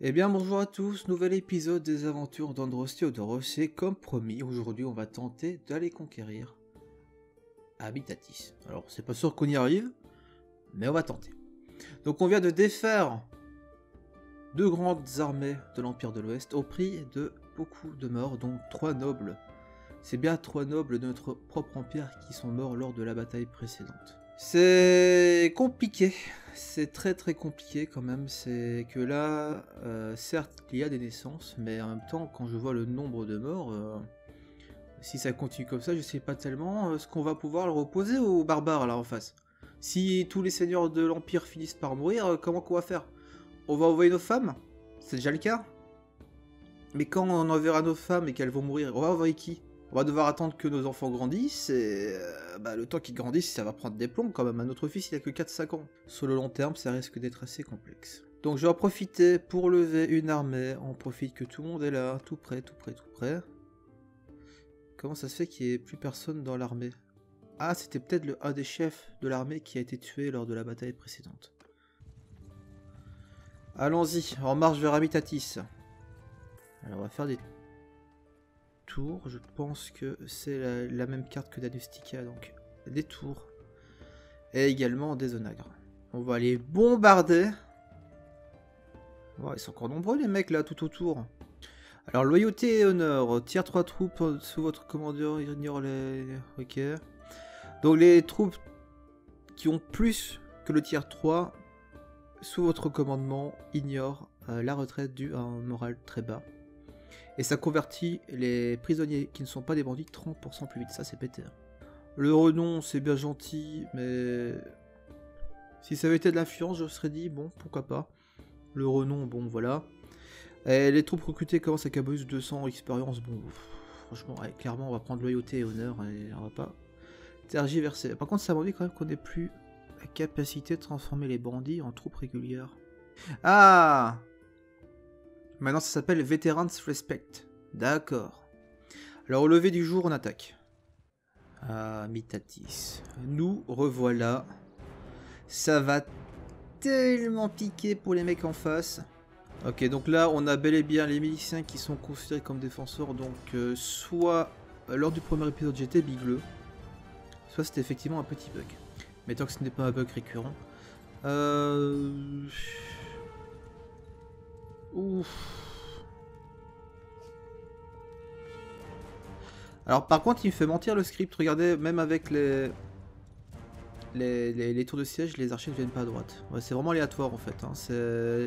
Eh bien bonjour à tous, nouvel épisode des aventures d'Andros Theodoros et comme promis, aujourd'hui on va tenter d'aller conquérir Habitatis. Alors c'est pas sûr qu'on y arrive, mais on va tenter. Donc on vient de défaire deux grandes armées de l'Empire de l'Ouest au prix de beaucoup de morts, dont trois nobles. C'est bien trois nobles de notre propre empire qui sont morts lors de la bataille précédente. C'est compliqué, c'est très très compliqué quand même. C'est que là, euh, certes, il y a des naissances, mais en même temps, quand je vois le nombre de morts, euh, si ça continue comme ça, je sais pas tellement euh, ce qu'on va pouvoir le reposer aux barbares là en face. Si tous les seigneurs de l'Empire finissent par mourir, comment qu'on va faire? On va envoyer nos femmes? C'est déjà le cas? Mais quand on enverra nos femmes et qu'elles vont mourir, on va envoyer qui? On va devoir attendre que nos enfants grandissent, et euh, bah, le temps qu'ils grandissent, ça va prendre des plombs quand même. Un autre fils, il a que 4-5 ans. Sur le long terme, ça risque d'être assez complexe. Donc je vais en profiter pour lever une armée. On profite que tout le monde est là, tout près, tout près, tout près. Comment ça se fait qu'il n'y ait plus personne dans l'armée? Ah, c'était peut-être le un des chefs de l'armée qui a été tué lors de la bataille précédente. Allons-y, en marche vers Amitatis. Alors on va faire des Je pense que c'est la, même carte que Danustica, donc des tours. Et également des onagres. On va aller bombarder. ils sont encore nombreux les mecs là tout autour. Alors loyauté et honneur. Tiers 3 troupes sous votre commandeur. Ignore les... Ok. Donc les troupes qui ont plus que le tiers 3 sous votre commandement ignorent euh, la retraite due à un moral très bas. Et ça convertit les prisonniers qui ne sont pas des bandits 30% plus vite. Ça, c'est pété. Hein. Le renom, c'est bien gentil, mais si ça avait été de l'influence, je serais dit, bon, pourquoi pas. Le renom, bon, voilà. Les troupes recrutées commencent à cabose 200 expérience. Bon, franchement, clairement, on va prendre loyauté et honneur et on va pas tergiverser. Par contre, ça m'a dit quand même qu'on n'ait plus la capacité de transformer les bandits en troupes régulières. Ah Maintenant, ça s'appelle Veterans Respect. D'accord. Alors, au lever du jour, on attaque. Ah, Mitatis. Nous revoilà. Ça va tellement piquer pour les mecs en face. Ok, donc là, on a bel et bien les miliciens qui sont considérés comme défenseurs. Donc, euh, soit euh, lors du premier épisode, j'étais bigleux, soit c'était effectivement un petit bug. Mais tant que ce n'est pas un bug récurrent. Euh... Ouf. Alors par contre il me fait mentir le script, regardez même avec les les, tours de siège, les archers ne viennent pas à droite. c'est vraiment aléatoire en fait. Hein.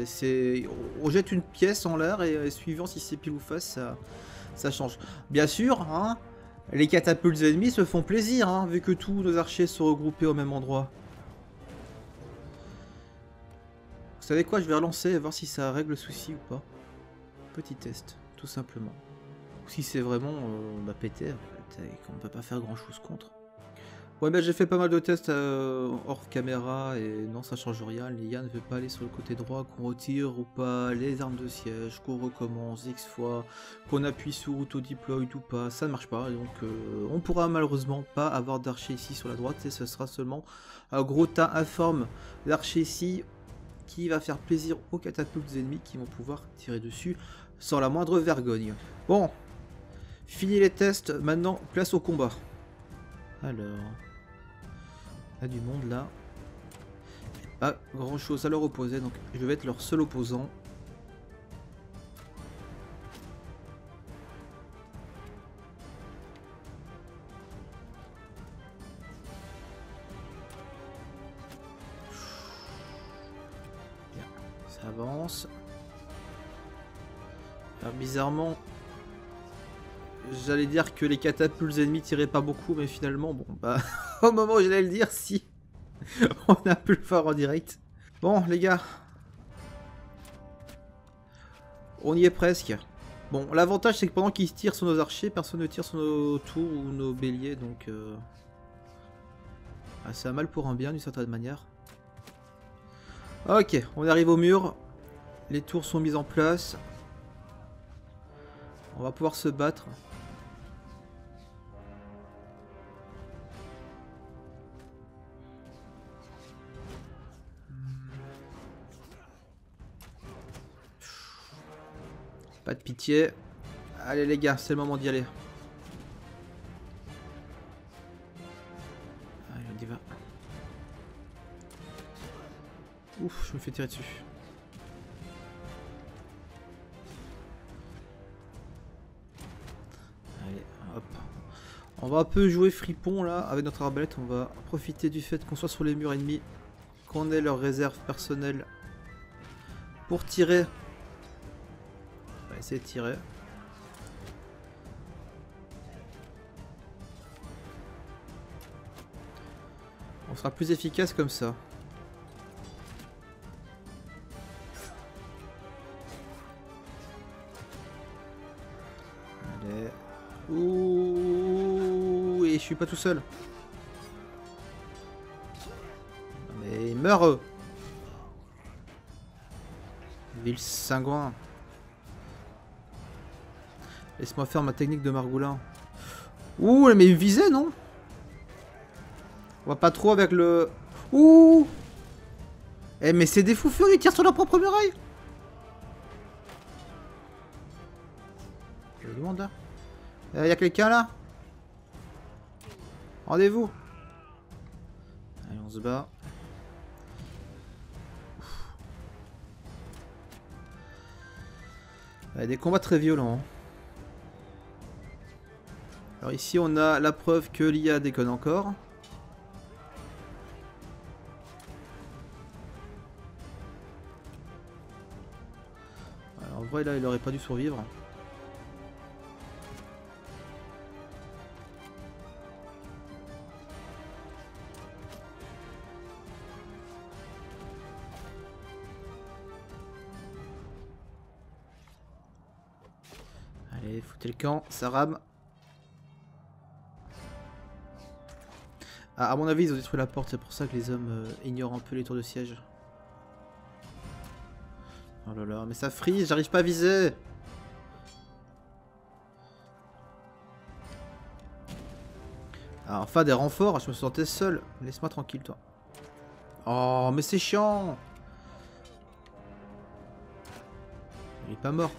C'est, on jette une pièce en l'air et, suivant si c'est pile ou face, ça, ça change. Bien sûr, hein, les catapultes ennemis se font plaisir, hein, vu que tous nos archers sont regroupés au même endroit. Savez quoi, je vais relancer et voir si ça règle le souci ou pas. Petit test, tout simplement. Si c'est vraiment euh, bah, pété, en fait, et qu'on ne peut pas faire grand chose contre. Ouais, bah j'ai fait pas mal de tests euh, hors caméra et non, ça change rien. L'IA ne veut pas aller sur le côté droit, qu'on retire ou pas les armes de siège, qu'on recommence X fois, qu'on appuie sur auto-deploy ou pas, ça ne marche pas. Donc euh, on pourra malheureusement pas avoir d'archer ici sur la droite et ce sera seulement un gros tas informe d'archer ici qui va faire plaisir aux catapultes ennemis qui vont pouvoir tirer dessus sans la moindre vergogne. Bon, fini les tests, maintenant place au combat. Alors, a du monde là. Pas grand chose à leur opposer, donc je vais être leur seul opposant. Avance. Bizarrement, j'allais dire que les catapultes ennemis tiraient pas beaucoup, mais finalement, bon, bah, au moment où j'allais le dire, si, on a pu le faire en direct. Bon, les gars, on y est presque. Bon, l'avantage c'est que pendant qu'ils tirent sur nos archers, personne ne tire sur nos tours ou nos béliers, donc... Euh... Ah, mal pour un bien d'une certaine manière. Ok, on arrive au mur. Les tours sont mises en place. On va pouvoir se battre. Pas de pitié. Allez les gars, c'est le moment d'y aller. Ouf, je me fais tirer dessus. Allez, hop. On va un peu jouer fripon là, avec notre arbalète, on va profiter du fait qu'on soit sur les murs ennemis, qu'on ait leur réserve personnelle pour tirer. On va essayer de tirer. On sera plus efficace comme ça. Je suis pas tout seul. Mais meurt Ville Singouin. Laisse-moi faire ma technique de Margoulin. Ouh, mais il visait, non? On va pas trop avec le... Ouh Eh, mais c'est des fous furieux, ils tirent sur leur propre muraille du monde là Il y a quelqu'un là? Rendez-vous Allez, on se bat. Des combats très violents. hein. Alors ici on a la preuve que l'IA déconne encore. Ouais, en vrai là il aurait pas dû survivre. Le camp, ça rame. Ah, à mon avis, ils ont détruit la porte, c'est pour ça que les hommes euh, ignorent un peu les tours de siège. Oh là là, mais ça frise, j'arrive pas à viser Ah, enfin des renforts, je me sentais seul. Laisse-moi tranquille, toi. Oh, mais c'est chiant Il est pas mort.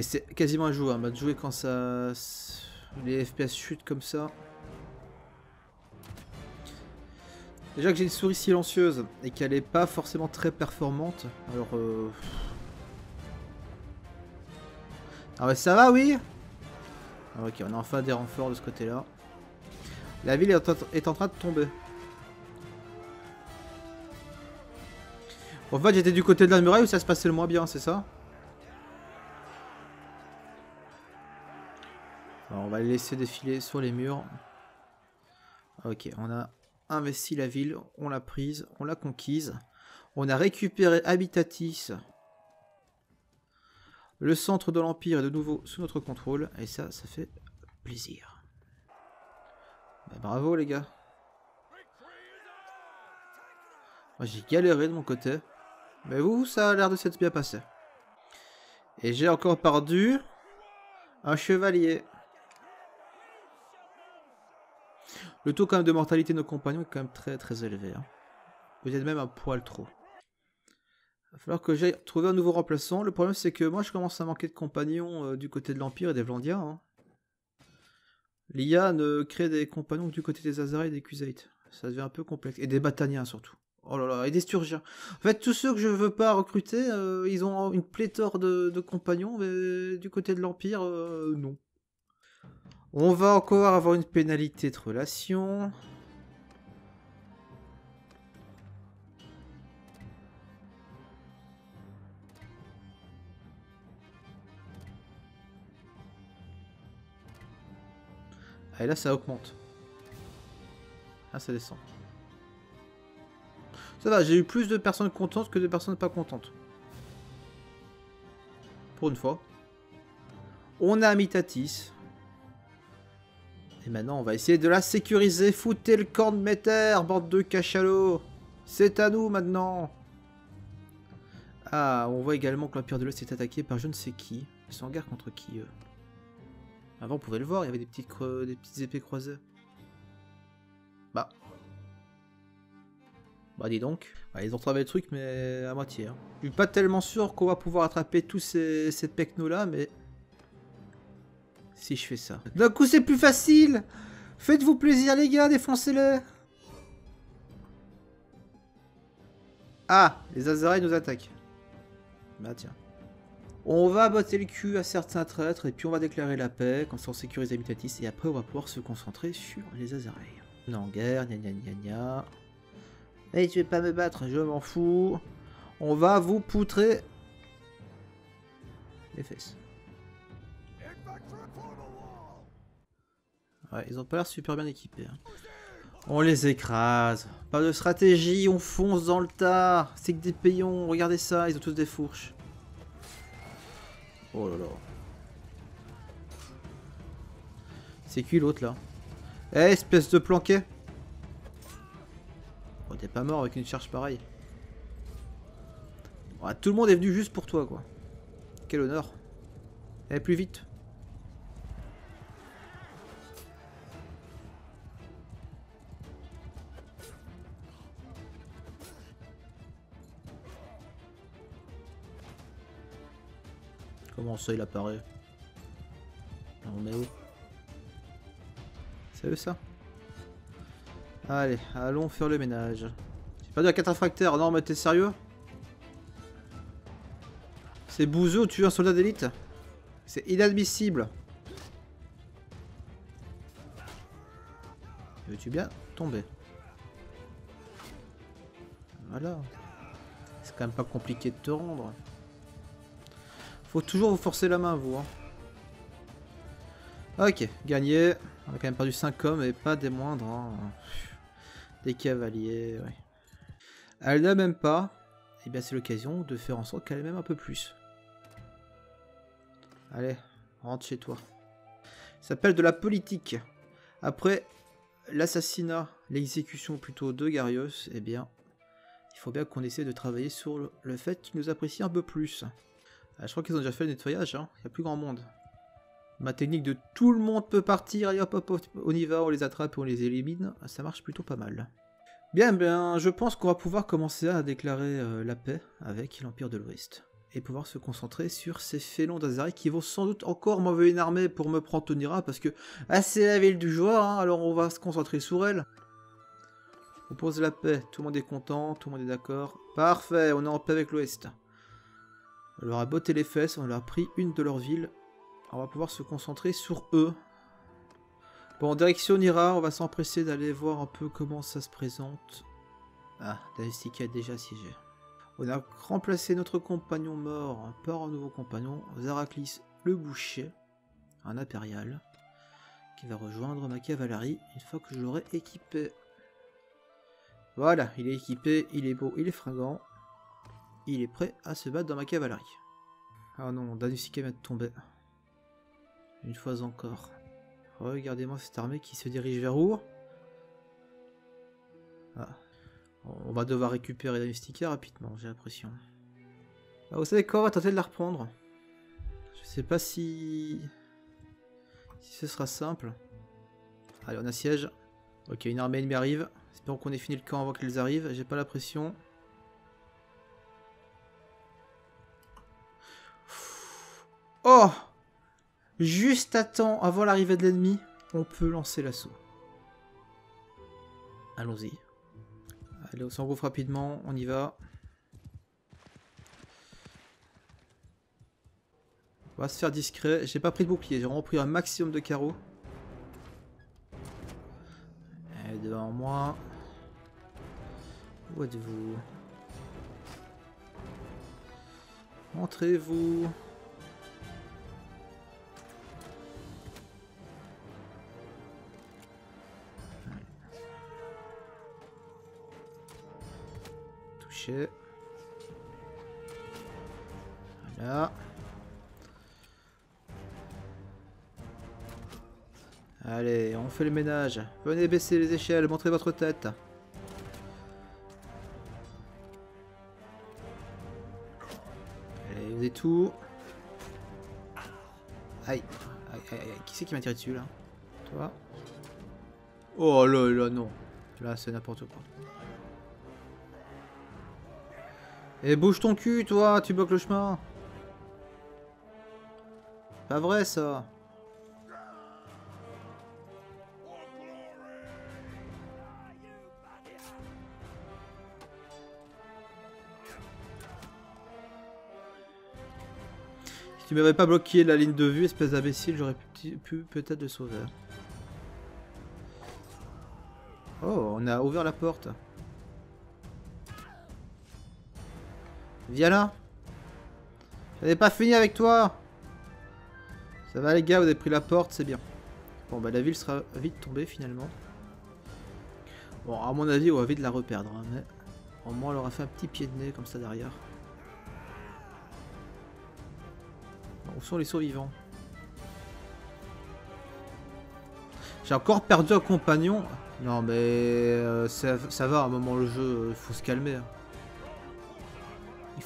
Et c'est quasiment injouable hein, jouer quand ça... Les FPS chutent comme ça. Déjà que j'ai une souris silencieuse et qu'elle est pas forcément très performante. Alors... Euh... Ah ouais ça va oui? Ah, Ok on a enfin des renforts de ce côté là. La ville est en train de tomber. En fait j'étais du côté de la muraille où ça se passait le moins bien c'est ça? Va les laisser défiler sur les murs. Ok, on a investi la ville, on l'a prise, on l'a conquise. On a récupéré Habitatis. Le centre de l'Empire est de nouveau sous notre contrôle. Et ça, ça fait plaisir. Bah, bravo les gars. J'ai galéré de mon côté. Mais vous, ça a l'air de s'être bien passé. Et j'ai encore perdu un chevalier. Le taux quand même de mortalité de nos compagnons est quand même très très élevé. Hein. Peut-être même un poil trop. Il va falloir que j'aille trouver un nouveau remplaçant. Le problème c'est que moi je commence à manquer de compagnons euh, du côté de l'Empire et des Vlandia. Hein. L'IA ne crée des compagnons du côté des Azarais et des Kuzaït. Ça devient un peu complexe. Et des Bataniens surtout. Oh là là, et des Sturgiens. En fait, tous ceux que je veux pas recruter, euh, ils ont une pléthore de, de compagnons, mais du côté de l'Empire, euh, non. On va encore avoir une pénalité de relation. Ah, et là, ça augmente. Ah, ça descend. Ça va, j'ai eu plus de personnes contentes que de personnes pas contentes. Pour une fois. On a Amitatis. Et maintenant, on va essayer de la sécuriser. Foutez le camp de Méter, bande de cachalots. C'est à nous maintenant. Ah, on voit également que l'Empire de l'Ouest est attaqué par je ne sais qui. Ils sont en guerre contre qui, eux? Avant, on pouvait le voir, il y avait des petites, des petites épées croisées. Bah. Bah dis donc. ils ont travaillé le truc, mais à moitié. Hein. Je suis pas tellement sûr qu'on va pouvoir attraper tous ces, ces là, mais... Si je fais ça. D'un coup, c'est plus facile Faites-vous plaisir, les gars, défoncez-les Ah Les Azarai nous attaquent. Bah tiens. On va botter le cul à certains traîtres, et puis on va déclarer la paix, comme ça on sécurise Habitatis, et après on va pouvoir se concentrer sur les Azarai. On est en guerre, gna gna gna gna. Hey, tu veux pas me battre, je m'en fous. On va vous poutrer les fesses. Ouais, ils ont pas l'air super bien équipés. Hein. On les écrase. Pas de stratégie, on fonce dans le tas. C'est que des payons, regardez ça, ils ont tous des fourches. Oh là là. C'est qui l'autre là? Eh, espèce de planquet Oh, t'es pas mort avec une charge pareille. tout le monde est venu juste pour toi, quoi. Quel honneur. Allez, plus vite. Comment ça, il apparaît On est où C'est eux, ça Allez, allons faire le ménage. J'ai pas de 4 infracteurs. Non, mais t'es sérieux C'est Bouzou, tu es un soldat d'élite C'est inadmissible. Veux-tu bien tomber Voilà. C'est quand même pas compliqué de te rendre. Faut toujours vous forcer la main, vous. Hein. Ok, gagné. On a quand même perdu 5 hommes et pas des moindres. Hein. Des cavaliers, ouais. Elle n'a même pas. Et eh bien c'est l'occasion de faire en sorte qu'elle ait même un peu plus. Allez, rentre chez toi. Ça s'appelle de la politique. Après l'assassinat, l'exécution plutôt de Garios, eh bien, il faut bien qu'on essaie de travailler sur le, fait qu'il nous apprécie un peu plus. Ah, je crois qu'ils ont déjà fait le nettoyage, hein. il n'y a plus grand monde. Ma technique de tout le monde peut partir, et hop hop on y va, on les attrape et on les élimine, ça marche plutôt pas mal. Bien, bien, je pense qu'on va pouvoir commencer à déclarer euh, la paix avec l'Empire de l'Ouest. Et pouvoir se concentrer sur ces félons d'Azari qui vont sans doute encore m'envoyer une armée pour me prendre Tonira parce que ah, c'est la ville du joueur, hein, alors on va se concentrer sur elle. On pose la paix, tout le monde est content, tout le monde est d'accord. Parfait, on est en paix avec l'Ouest. On leur a botté les fesses, on leur a pris une de leurs villes on va pouvoir se concentrer sur eux. Bon, direction Nira, on va s'empresser d'aller voir un peu comment ça se présente. Ah, Davistika est déjà siégé. On a remplacé notre compagnon mort par un nouveau compagnon, Zaraklis le boucher, un impérial, qui va rejoindre ma cavalerie une fois que je l'aurai équipé. Voilà, il est équipé, il est beau, il est fringant. Il est prêt à se battre dans ma cavalerie. Ah non, Danusika vient de tomber. Une fois encore. Regardez-moi cette armée qui se dirige vers où? Ah. On va devoir récupérer mystique rapidement, j'ai l'impression. Ah, vous savez quoi? On va tenter de la reprendre. Je sais pas si... Si ce sera simple. Allez, on assiège. Ok, une armée ennemie arrive. Espérons qu'on ait fini le camp avant qu'elles arrivent. J'ai pas la pression. Oh Juste à temps, avant l'arrivée de l'ennemi, on peut lancer l'assaut. Allons-y. Allez, on s'engouffre rapidement, on y va. On va se faire discret. J'ai pas pris de bouclier, j'ai vraiment un maximum de carreaux. Allez, devant moi. Où êtes-vous? Voilà. Allez, on fait le ménage. Venez baisser les échelles, montrez votre tête. Allez, vous êtes tout. Aïe, aïe. Qui c'est qui m'a tiré dessus là? Toi? Oh là là, non. Là, c'est n'importe quoi. Et bouge ton cul, toi, tu bloques le chemin. Pas vrai, ça. Si tu m'avais pas bloqué la ligne de vue, espèce d'imbécile, j'aurais pu, peut-être le sauver. Oh, on a ouvert la porte. Viens là. J'avais pas fini avec toi. Ça va les gars, vous avez pris la porte, c'est bien. Bon bah la ville sera vite tombée finalement. Bon à mon avis on va vite la reperdre, hein, mais au moins on leur a fait un petit pied de nez comme ça derrière. où sont les survivants? J'ai encore perdu un compagnon. Non mais euh, ça, va à un moment le jeu, il faut se calmer. Hein.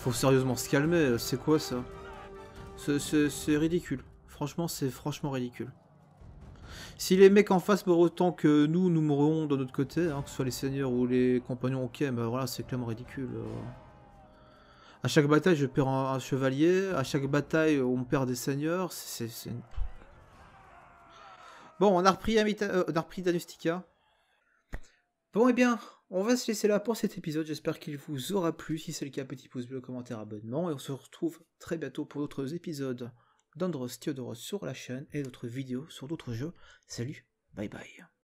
Faut sérieusement se calmer, c'est quoi ça C'est ridicule. Franchement, c'est franchement ridicule. Si les mecs en face meurent autant que nous, nous mourrons de notre côté, hein, que ce soit les seigneurs ou les compagnons, ok, mais voilà, c'est clairement ridicule. À chaque bataille, je perds un, chevalier. À chaque bataille, on perd des seigneurs. C'est... Bon, on a repris, euh, Danustica. Bon, et eh bien, on va se laisser là pour cet épisode. J'espère qu'il vous aura plu. Si c'est le cas, petit pouce bleu, commentaire, abonnement. Et on se retrouve très bientôt pour d'autres épisodes d'Andros Theodoros sur la chaîne et d'autres vidéos sur d'autres jeux. Salut, bye bye.